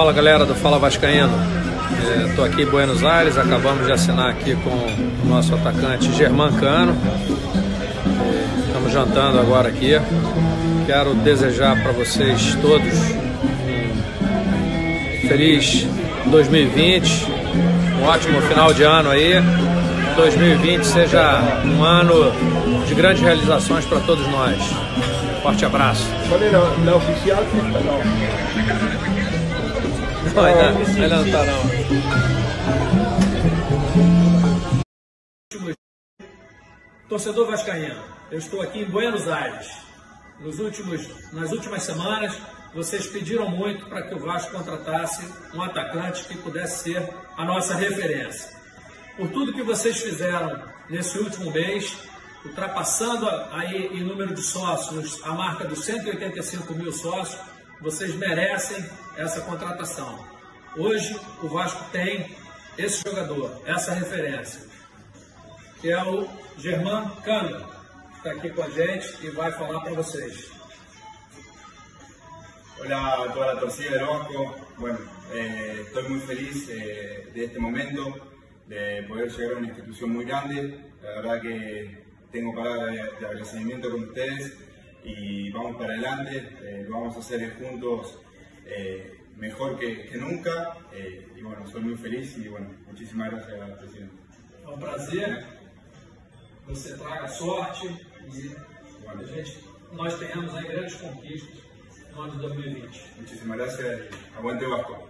Fala galera do Fala Vascaíno. Estou é, aqui em Buenos Aires, acabamos de assinar aqui com o nosso atacante Germán Cano. Estamos jantando agora aqui. Quero desejar para vocês todos um feliz 2020, um ótimo final de ano aí. 2020 seja um ano de grandes realizações para todos nós. Forte abraço. Não, ainda, ainda não tá não. Torcedor Vascaíno, eu estou aqui em Buenos Aires. Nos últimos, nas últimas semanas, vocês pediram muito para que o Vasco contratasse um atacante que pudesse ser a nossa referência. Por tudo que vocês fizeram nesse último mês, ultrapassando aí em número de sócios a marca dos 185 mil sócios, vocês merecem essa contratação. Hoje o Vasco tem esse jogador, essa referência, que é o Germán Cano, que está aqui com a gente e vai falar para vocês. Hola a toda la torcida del Vasco. Bueno, eh, estoy muy feliz eh, de este momento, de poder llegar a una institución muy grande. La verdad que tengo palabras de, de agradecimiento con ustedes y vamos para adelante, eh, lo vamos a hacer juntos eh, mejor que, que nunca eh, y bueno, soy muy feliz y bueno, muchísimas gracias presidente. É um prazer, você traga sorte e bueno. gente, nós tenhamos aí grandes conquistas no ano de 2020. Muchísimas gracias y aguante Vasco.